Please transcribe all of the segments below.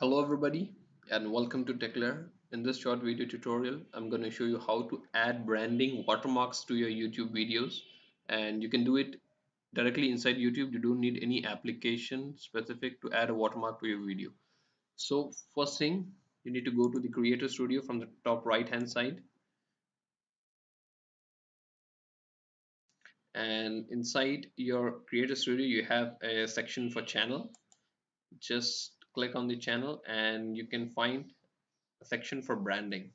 Hello everybody and welcome to TechLair. In this short video tutorial, I'm going to show you how to add branding watermarks to your YouTube videos and you can do it directly inside YouTube. You don't need any application specific to add a watermark to your video. So first thing, you need to go to the Creator Studio from the top right hand side and inside your Creator Studio you have a section for channel. Just click on the channel and you can find a section for branding.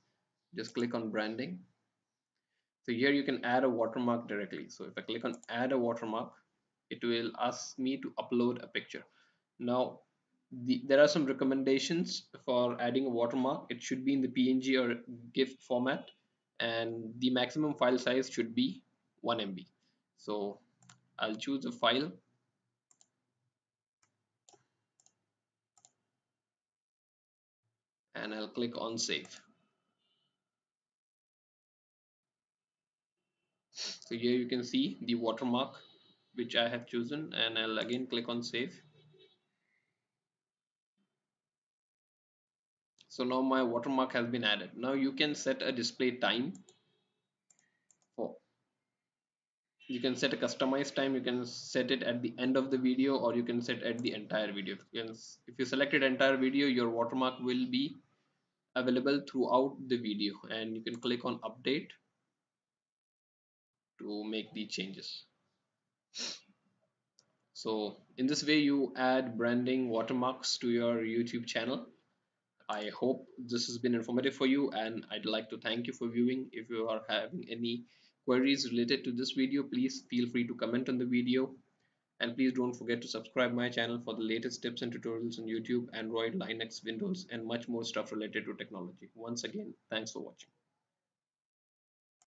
Just click on branding. So here you can add a watermark directly. So if I click on add a watermark it will ask me to upload a picture. Now the, there are some recommendations for adding a watermark. It should be in the PNG or GIF format and the maximum file size should be 1 MB so I'll choose a file and I'll click on save. So here you can see the watermark which I have chosen and I'll again click on save. So now my watermark has been added. Now you can set a display time for you can set a customized time you can set it at the end of the video or you can set at the entire video if you selected entire video your watermark will be available throughout the video and you can click on update to make the changes. So in this way you add branding watermarks to your YouTube channel. I hope this has been informative for you and I'd like to thank you for viewing. If you are having any queries related to this video please feel free to comment on the video and please don't forget to subscribe my channel for the latest tips and tutorials on YouTube, Android, Linux, Windows and much more stuff related to technology. Once again, thanks for watching.